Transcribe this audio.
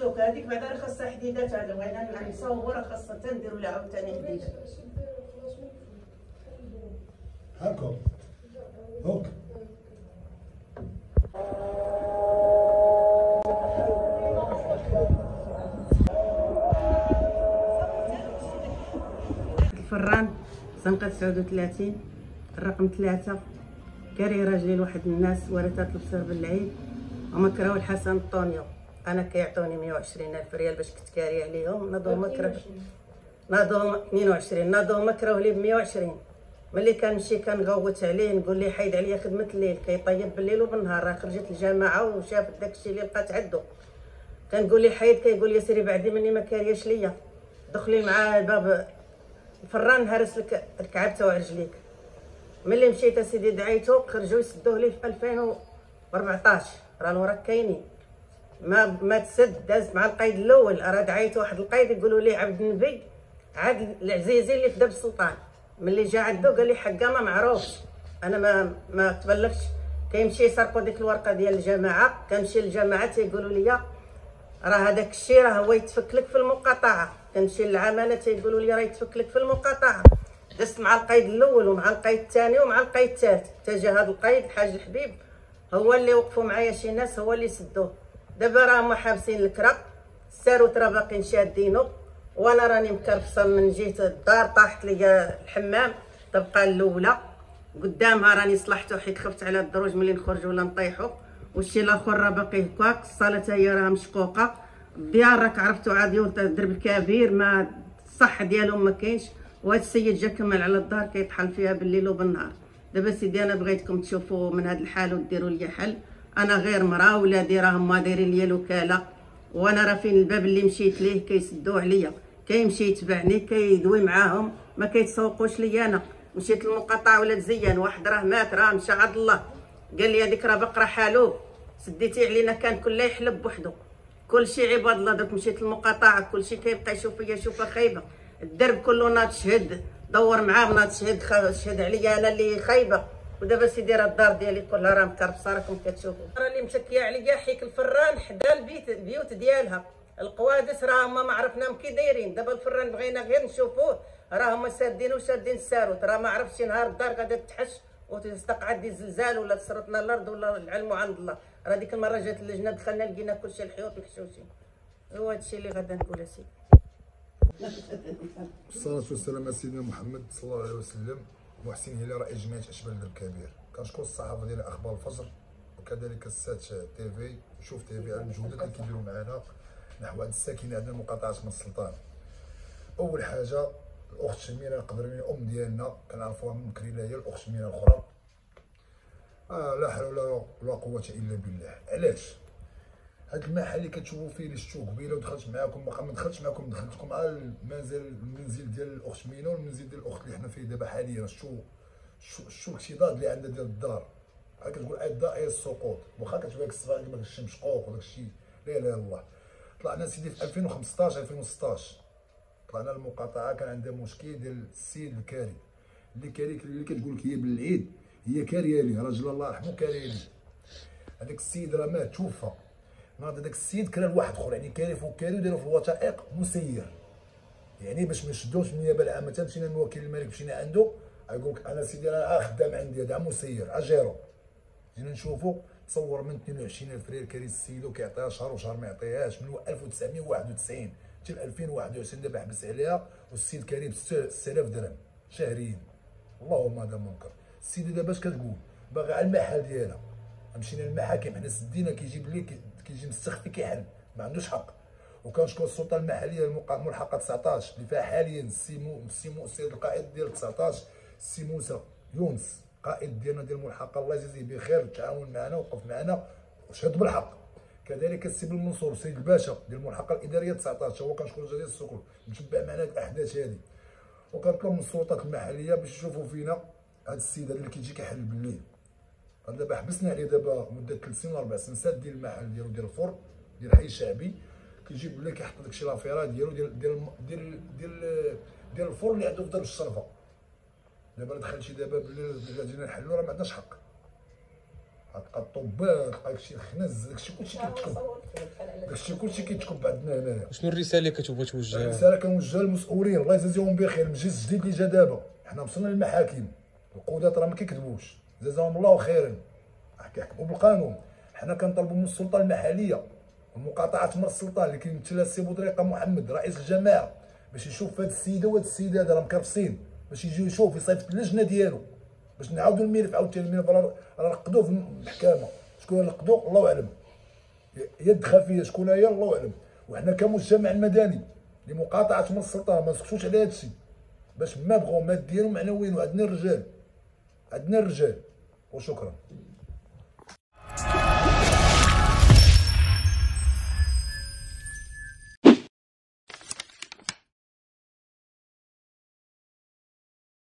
مسلوك هذيك بعدا راه خاصها حديدات هذا بغينا نصور خاصها تنديروا لها عاوتاني حديدات هاكم هوك. الفران زنقة 39 الرقم ثلاثة كاري راجلي لواحد الناس ورثات البصير بالعيد هما كراو الحسن الطونيو أنا كيعطوني 120 ألف ريال باش كنت كاري عليهم ناضو هما كراو ناضو 22 ناضو كراو لي ب 120 ملي كنمشي كنغوت عليه نقول ليه حيد عليا خدمة الليل كيطيب بالليل وبالنهار راه خرجت الجماعه وشافت داكشي اللي لقات عنده كنقول ليه حيد كيقول لي سيري بعدي مني ما كارياش ليا. دخلي مع باب الفران هرس لك الكعب تاع رجليك. ملي مشيت أسيدي دعيتو خرجوا يسدوه لي في 2014 راه الوراك كاينين. ما ما تسد داز مع القيد الأول راه دعيت واحد القيد يقولوا لي عبد النبي؟ عاد العزيزي اللي في داب السلطان ملي جا عندو قال لي حقا ما معروفش. أنا ما ما تبلغش. كيمشي يسرقوا ديك الورقة ديال الجماعة كنمشي للجماعة تيقولوا لي راه هذاك الشيء راه هو يتفك لك في المقاطعة. كنمشي للعماله تيقولوا لي راه يتفك لك في المقاطعة. دزت مع القيد الأول ومع القيد الثاني ومع القيد الثالث. تجا هذا القيد الحاج الحبيب هو اللي وقفوا معايا شي ناس هو اللي سدوه. دابا راهم حابسين الكرا الساروت راه باقيين شادينو وأنا راني مكرفصة من جهة الدار طاحت ليا الحمام تبقى الأولى. قدامها راني صلحته حيت خفت على الدروج ملي نخرجوا ولا نطيحوا والشي الأخر راه باقي هكاك الصالة هي راه مشقوقة. الديار راك عرفتو عاد درب كبير ما الصح ديالهم ما كاينش. وهذا السيد جا كمل على الدار كيطحن فيها بالليل وبالنهار. دابا سيدي أنا بغيتكم تشوفوا من هذا الحال وديروا لي حل. أنا غير مراه ولادي راهم ما دايرين لي الوكالة. وأنا راه فين الباب اللي مشيت ليه؟ كيسدوه عليا. كيمشي يتبعني كيدوي معاهم ما كيتسوقوش ليا أنا. مشيت للمقاطعة ولاد زيان واحد راه مات راه مشى عبد الله. قال لي هذيك راه بقرة حالوب سديتي علينا كان كله يحلب بوحدو. كلشي عباد الله درك مشيت للمقاطعة كلشي كيبقى يشوف فيا شوفه خايبة. الدرب كله ناض شهد. دور معاه ناض شهد شهد عليا أنا اللي خايبة. ودابا سيدي راه الدار ديالي كلها راه مكربصة راكم كتشوفوا. راه اللي مشكيه عليا حيك الفران حدا البيت البيوت ديالها. القوادس راه هما ما عرفناهم كي دايرين. دابا الفران بغينا غير نشوفوه. راه هما سادين وشادين الساروت. راه ما عرفتش شي نهار الدار غادا تحش وتستقعد الزلزال ولا تصرتنا الأرض ولا العلم عند الله. راه ديك المرة جات اللجنة دخلنا لقينا كلشي الحيوط محشوشين هو هادشي اللي غادا نقول سيدي. الصلاة والسلام على سيدنا محمد صلى الله عليه وسلم. محسن هلال رئيس جمعية أشبال الكبير كنشكر الصحافة ديال أخبار الفجر وكذلك السات تي في شوف تي في على المجهودات اللي كيديروا معنا نحو هاد الساكنة عندنا مقاطعة من السلطان. أول حاجة الأخت شميرة القدرية أم ديالنا كنعرفوها من كريلة هي الأخت شميرة الأخرى. آه لا حول ولا قوة إلا بالله. علاش؟ هاد المحل اللي كتشوفوا فيه اللي شفتوه قبيله ودخلت معاكم ما دخلتش معاكم دخلتكم على المنزل المنزل ديال الأخت مينا والمنزل ديال الأخت اللي حنا فيه دابا حاليا شو شو الاكتضاد اللي عندنا ديال الدار. بحال كتقول الدائره السقوط واخا كتبان لك الصغار كيما الشمس شقوق وداك الشيء. لا إلا الله. طلعنا سيدي في 2015 2016 طلعنا المقاطعة كان عندها مشكل ديال السيد الكاري. اللي كاري اللي كتقول لك هي بالعيد هي كاريه لي راجل الله يرحمه كاريه لي هذاك السيد راه مات توفى. ناض هذاك السيد كرا لواحد اخر يعني كاري كاري وداروا في الوثائق مسير. يعني باش ما نشدوش النيابة العامة مشينا للوكيل الملك مشينا عنده يقول لك أنا سيدي أنا خدام عندي هذا مسير أجيرو. جينا نشوفوا تصور من 22000 ريال كاري السيد وكيعطيها شهر وشهر ما يعطيهاش من 1991 حتى 2021 دابا حبس عليها والسيد كاري ب 6000 درهم شهريا. اللهم هذا منكر. السيده دابا اش كتقول؟ باغي على المحل ديالها. مشينا للمحاكم حنا سدينا كيجيب لي كيجي مستخفي كيحل ما عندوش حق. وكنشكر السلطة المحلية الملحقه 19 اللي فيها حاليا السي السي السيد القائد ديال 19 السي موسى يونس قائد ديالنا ديال الملحقه الله يجازيه بخير تعاون معنا وقف معنا وشهد بالحق. كذلك السي بالمنصور السيد الباشا ديال الملحقه الإدارية 19 هو كنشكر جزيل السكر. متبع معنا الأحداث هذه. وكنطلب من السلطات المحلية باش يشوفوا فينا هذا السيد اللي كيجي كيحل بالليل. دابا حبسنا عليه دابا مدة 3 سنين ولا 4 سنين. ساد ديال المحل ديالو ديال الفرن ديال الحي الشعبي كيجيب لك كيحط داكشي لافيرا ديالو ديال ديال ديال ديال ديال الفرن اللي عنده في دار الشرفة. دابا دخل شي دابا بالليل جينا نحلو راه ما عندناش حق. غتلقى الطبال تلقى داكشي الخنز داكشي كلشي كيتكب. داكشي كلشي كيتكب عندنا هنايا. شنو الرسالة اللي كتبغي توجهها؟ الرسالة كنوجهها للمسؤولين. الله يجازيهم بخير. المجلس الجديد اللي جا دابا. حنا وصلنا للمحاكم. القضاة راه ما كيكذبوش. جزاهم الله خيرا. كيحكموا بالقانون حنا كنطلبوا من السلطة المحلية ومقاطعة مر السلطان اللي كيمثلها السي بودريقه محمد رئيس الجماعة باش يشوف هاد السيدة وهاد السيدة هذا راه مكرفسين باش يجي يشوف يصيفط اللجنة ديالو باش نعاودوا الملف عاوتاني الملف راه رقدوه في المحكمة. شكون رقدوه؟ الله أعلم. يد خفية شكون هي؟ الله أعلم. وحنا كمجتمع المدني لمقاطعه من السلطة ما نسكتوش على هذا الشيء باش ما بغوا ماديا ومعنويا وعندنا الرجال. عندنا الرجال. وشكرا.